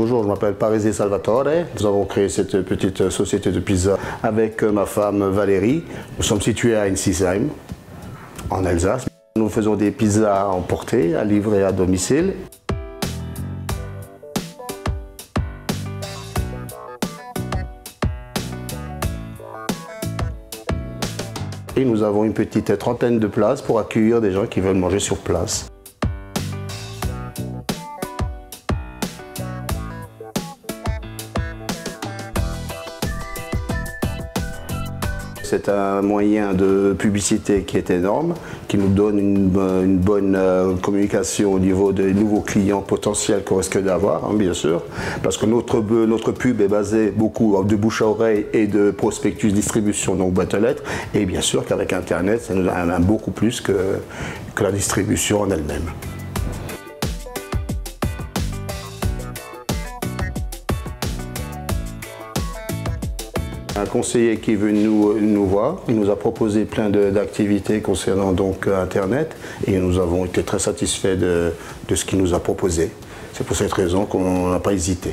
Bonjour, je m'appelle Parisi Salvatore. Nous avons créé cette petite société de pizza avec ma femme Valérie. Nous sommes situés à Ensisheim, en Alsace. Nous faisons des pizzas emportées, à livrer à domicile. Et nous avons une petite trentaine de places pour accueillir des gens qui veulent manger sur place. C'est un moyen de publicité qui est énorme, qui nous donne une, bonne euh, communication au niveau des nouveaux clients potentiels qu'on risque d'avoir, hein, bien sûr, parce que notre, pub est basée beaucoup de bouche à oreille et de prospectus distribution, donc boîte à lettres, et bien sûr qu'avec Internet, ça beaucoup plus que la distribution en elle-même. Un conseiller qui est venu nous, voir, il nous a proposé plein d'activités concernant donc Internet et nous avons été très satisfaits de, ce qu'il nous a proposé. C'est pour cette raison qu'on n'a pas hésité.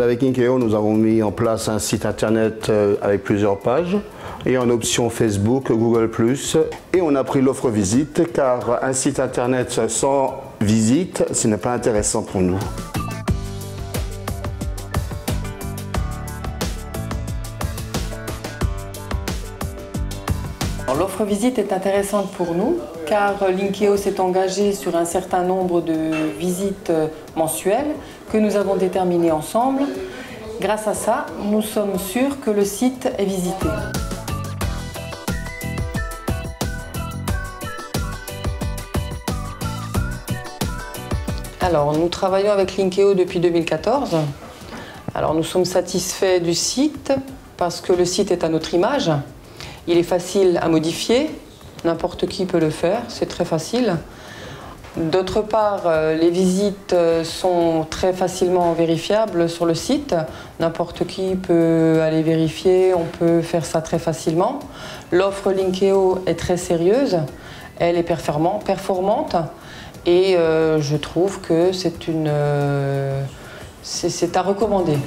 Avec Inkeo, nous avons mis en place un site internet euh, avec plusieurs pages et en option Facebook, Google+. Et on a pris l'offre visite car un site internet sans visite, ce n'est pas intéressant pour nous. L'offre visite est intéressante pour nous car Linkeo s'est engagé sur un certain nombre de visites mensuelles que nous avons déterminées ensemble. Grâce à ça, nous sommes sûrs que le site est visité. Alors, nous travaillons avec Linkeo depuis 2014. Alors, nous sommes satisfaits du site parce que le site est à notre image. Il est facile à modifier. N'importe qui peut le faire. C'est très facile. D'autre part, euh, les visites euh, sont très facilement vérifiables sur le site. N'importe qui peut aller vérifier, on peut faire ça très facilement. L'offre Linkeo est très sérieuse, elle est performante et euh, je trouve que c'est une... c'est à recommander.